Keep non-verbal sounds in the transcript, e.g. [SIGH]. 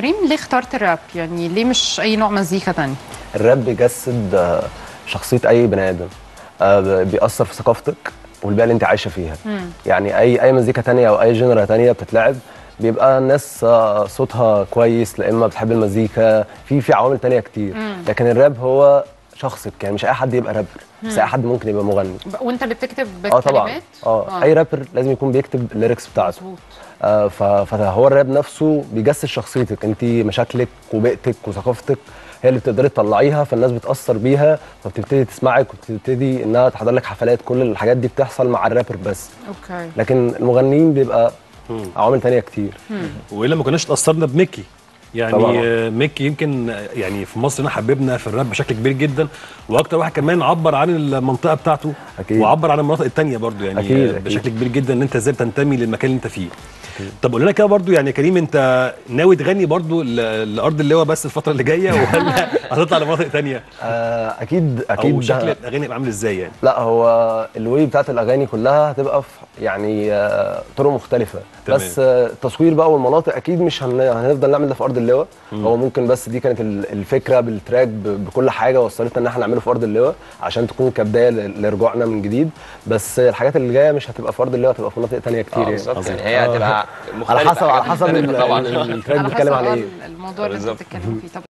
كريم ليه اخترت الراب؟ يعني ليه مش أي نوع مزيكا تاني؟ الراب بيجسد آه، شخصية أي بني آدم. آه، بيأثر في ثقافتك والبيئة اللي أنت عايشة فيها. يعني أي أي مزيكا تانية أو أي genre تانية بتتلعب بيبقى الناس آه، صوتها كويس لا إما بتحب المزيكا في في عوامل تانية كتير. لكن الراب هو شخصك يعني مش أي حد يبقى رابر بس أي حد ممكن يبقى مغني. وأنت اللي بتكتب آه طبعا. بالكلمات؟ آه أي رابر لازم يكون بيكتب ال lyrics بتاعته. مظبوط. آه، فهو الراب نفسه بيجسد شخصيتك انت مشاكلك وبيئتك وثقافتك هي اللي بتقدري تطلعيها فالناس بتأثر بيها فبتبتدي تسمعك وبتبتدي إنها تحضر لك حفلات كل الحاجات دي بتحصل مع الرابر بس. okay. لكن المغنيين بيبقى عوامل تانية كتير. والا ما كناش اتاثرنا بميكي يعني طبعاً. آه، ميكي يمكن يعني في مصر هنا حببنا في الراب بشكل كبير جدا وأكتر واحد كمان عبر عن المنطقة بتاعته أكيد. وعبر عن المناطق التانية برضو يعني أكيد، آه، أكيد. بشكل كبير جدا إن أنت إزاي بتنتمي للمكان اللي أنت فيه. طب قول لنا كده برضو يعني يا كريم أنت ناوي تغني برضو لأرض اللواء بس الفترة اللي جاية؟ [LAUGHS] ولا هتطلع لمناطق تانية؟ آه، أكيد أو أكيد شكل ده- الأغاني يبقى عامل إزاي يعني؟ لا هو الوي بتاعت الأغاني كلها هتبقى في يعني آه، طرق مختلفة. تمام. بس آه، التصوير بقى والمناطق أكيد مش هن- هنفضل نعمل ده في أرض اللواء. هو ممكن بس دي كانت ال- الفكرة بالتراك بكل حاجة وصلتنا إن إحنا نعمله في أرض اللواء عشان تكون كبداية لرجوعنا من جديد بس الحاجات اللي جاية مش هتبقى في ارض اللواء هتبقى في مناطق تانية كتير آه يعني. بالظبط. يعني هي هتبقى على مختلفة. حسب على حسب ال- التراك على بيتكلم آه إيه. الموضوع اللي أنت بالظبط. بتتكلم فيه.